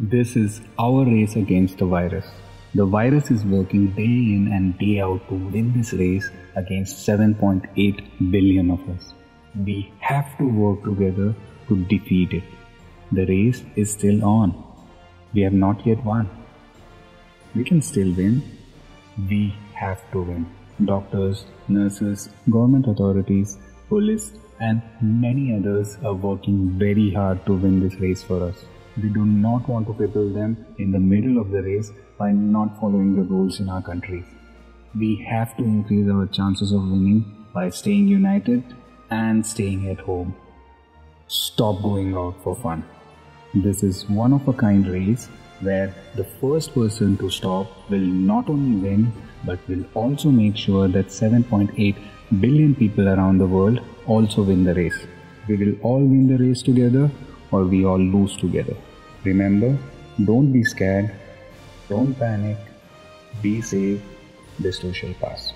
This is our race against the virus. The virus is working day in and day out to win this race against 7.8 billion of us. We have to work together to defeat it. The race is still on. We have not yet won. We can still win. We have to win. Doctors, nurses, government authorities, police, and many others are working very hard to win this race for us. We do not want to cripple them in the middle of the race by not following the rules in our countries. We have to increase our chances of winning by staying united and staying at home. Stop going out for fun. This is one of a kind race where the first person to stop will not only win but will also make sure that 7.8 billion people around the world also win the race. We will all win the race together or we all lose together. Remember, don't be scared, don't panic, be safe, this too shall pass.